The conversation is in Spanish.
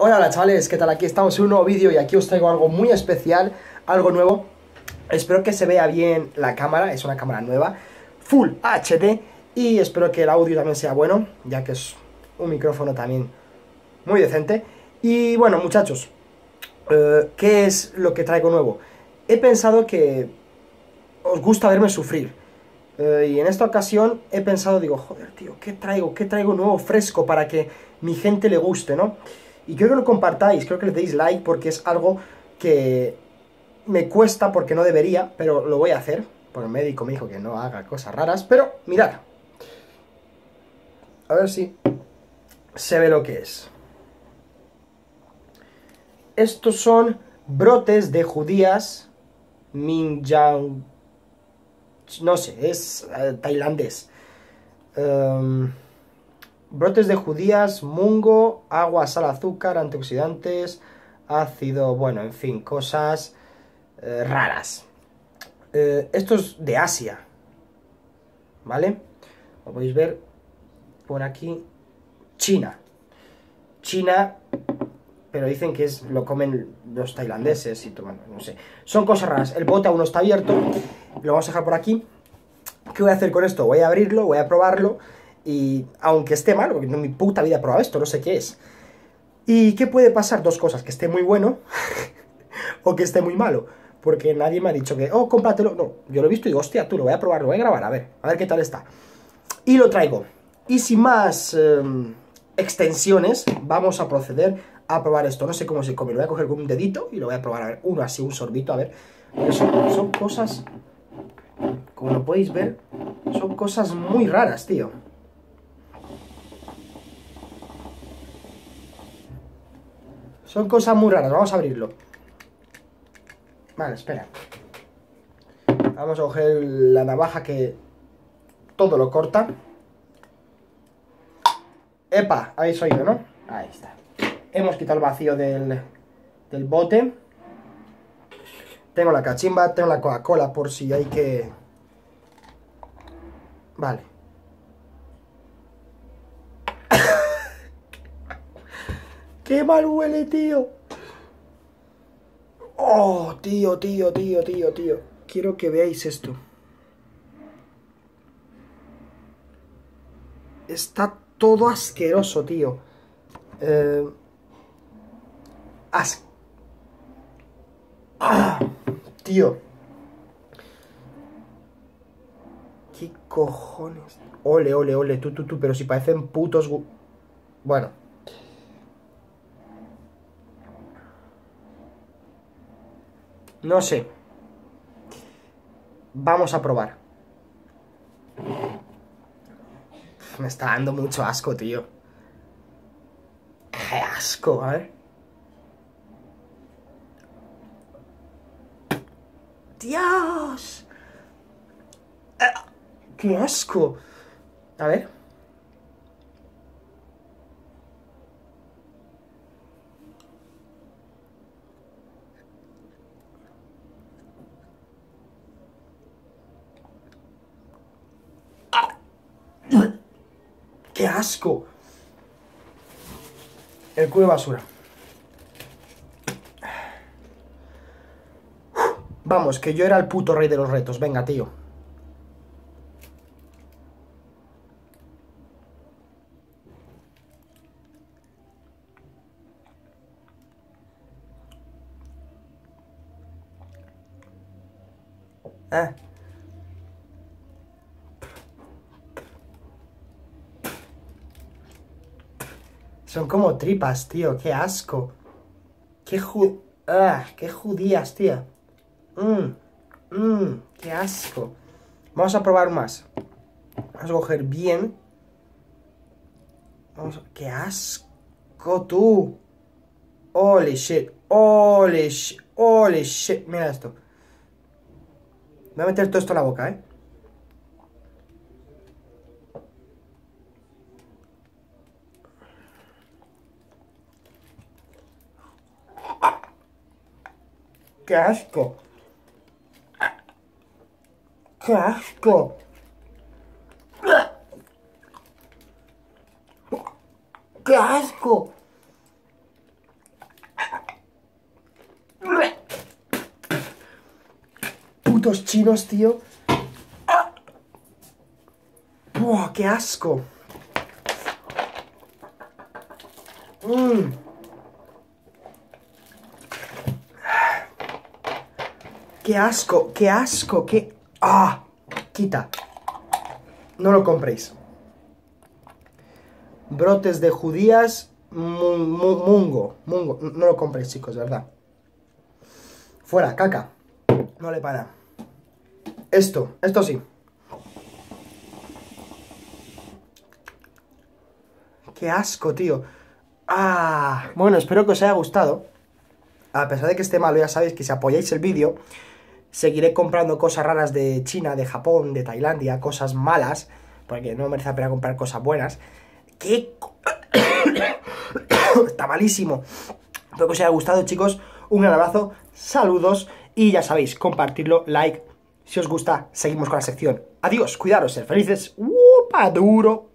Hola, hola chavales, ¿qué tal? Aquí estamos en un nuevo vídeo y aquí os traigo algo muy especial, algo nuevo. Espero que se vea bien la cámara, es una cámara nueva, Full HD, y espero que el audio también sea bueno, ya que es un micrófono también muy decente. Y bueno, muchachos, eh, ¿qué es lo que traigo nuevo? He pensado que os gusta verme sufrir. Eh, y en esta ocasión he pensado, digo, joder, tío, ¿qué traigo? ¿Qué traigo nuevo fresco para que mi gente le guste, no? Y quiero que lo compartáis, creo que le deis like porque es algo que me cuesta porque no debería, pero lo voy a hacer. Porque el médico me dijo que no haga cosas raras, pero mirad. A ver si se ve lo que es. Estos son brotes de judías Minjang. No sé, es uh, tailandés. Um, brotes de judías, mungo, agua, sal, azúcar, antioxidantes, ácido, bueno, en fin, cosas eh, raras. Eh, esto es de Asia, ¿vale? Como podéis ver, por aquí, China. China, pero dicen que es, lo comen los tailandeses y todo, no sé. Son cosas raras. El bote aún no está abierto, lo vamos a dejar por aquí. ¿Qué voy a hacer con esto? Voy a abrirlo, voy a probarlo y aunque esté mal, porque en mi puta vida he probado esto, no sé qué es. ¿Y qué puede pasar? Dos cosas, que esté muy bueno o que esté muy malo. Porque nadie me ha dicho que, oh, cómpratelo. No, yo lo he visto y digo, hostia, tú lo voy a probar, lo voy a grabar, a ver, a ver qué tal está. Y lo traigo. Y sin más eh, extensiones, vamos a proceder a probar esto. No sé cómo se come, lo voy a coger con un dedito y lo voy a probar, a ver, uno así, un sorbito, a ver. Son, son cosas, como lo podéis ver, son cosas muy raras, tío. Son cosas muy raras, vamos a abrirlo. Vale, espera. Vamos a coger la navaja que todo lo corta. ¡Epa! Habéis oído, ¿no? Ahí está. Hemos quitado el vacío del, del bote. Tengo la cachimba, tengo la Coca-Cola por si hay que... Vale. ¡Qué mal huele, tío! ¡Oh, tío, tío, tío, tío, tío! Quiero que veáis esto. Está todo asqueroso, tío. Eh... As... ¡Ah! Tío. ¿Qué cojones? Ole, ole, ole, tú, tú, tú, pero si parecen putos... Bueno. No sé. Vamos a probar. Me está dando mucho asco, tío. Qué asco, a ver. ¡Dios! ¡Qué asco! A ver. ¡Qué asco! El cubo de basura. Vamos, que yo era el puto rey de los retos. Venga, tío. Ah. Son como tripas, tío. Qué asco. Qué ju... Ah, qué judías, tío. Mmm. Mmm. Qué asco. Vamos a probar más. Vamos a coger bien. Vamos a... Qué asco, tú. Holy shit. Holy shit. Holy shit. Mira esto. Voy a meter todo esto en la boca, ¿eh? ¡Qué asco! ¡Qué asco! ¡Qué asco! Putos chinos, tío. ¡Buah, qué asco! Mmm. ¡Qué asco! ¡Qué asco! ¡Qué... ¡Ah! Quita. No lo compréis. Brotes de judías. mungo. Mungo. No lo compréis, chicos, ¿verdad? Fuera, caca. No le para. Esto, esto sí. Qué asco, tío. Ah, bueno, espero que os haya gustado. A pesar de que esté malo, ya sabéis que si apoyáis el vídeo, Seguiré comprando cosas raras de China, de Japón, de Tailandia, cosas malas, porque no merece la pena comprar cosas buenas. ¿Qué? Está malísimo. Espero que os haya gustado, chicos. Un gran abrazo, saludos y ya sabéis, compartirlo, like. Si os gusta, seguimos con la sección. Adiós, cuidaros, ser felices. ¡Upa, duro!